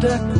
deck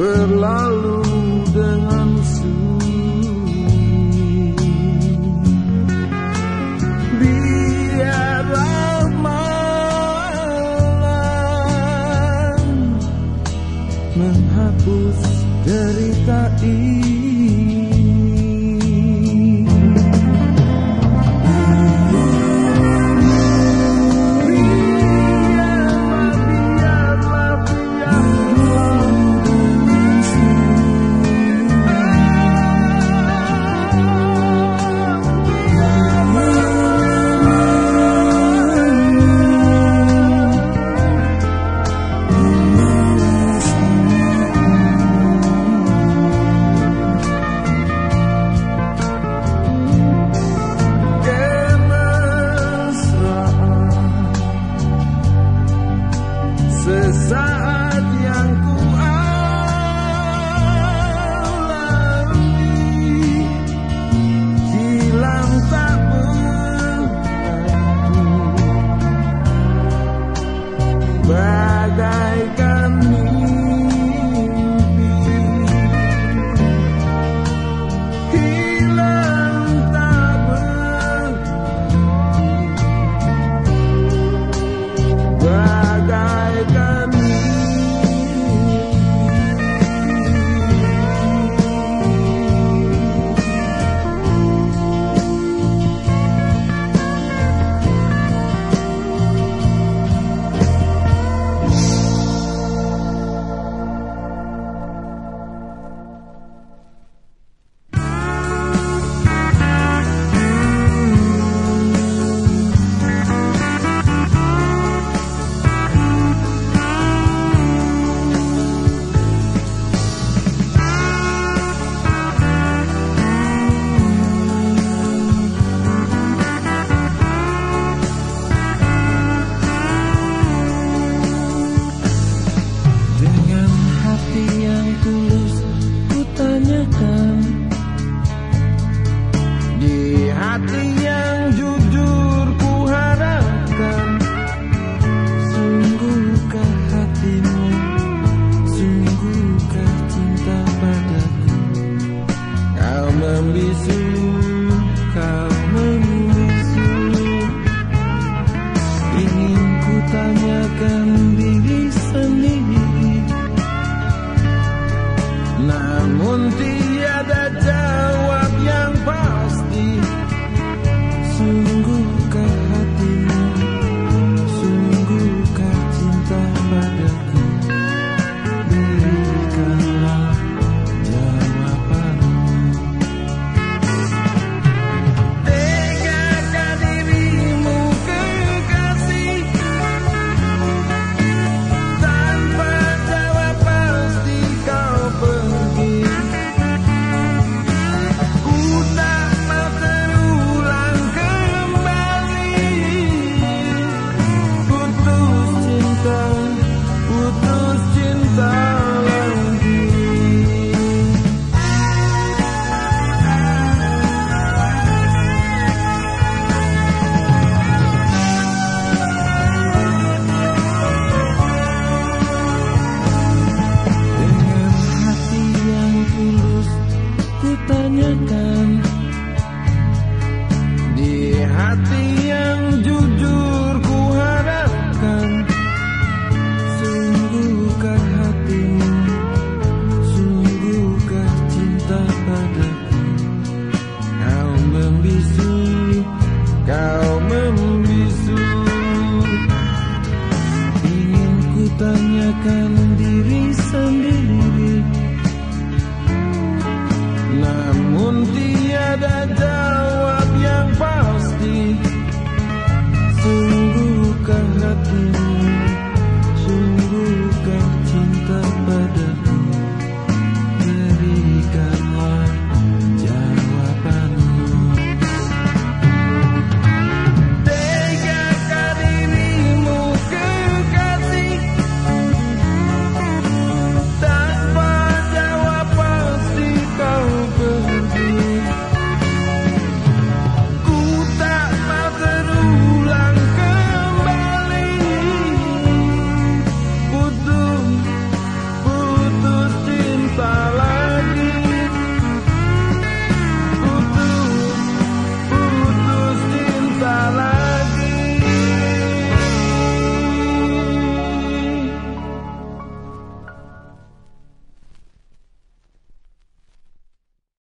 Berlalu dengan sunyi Ingin ku tanyakan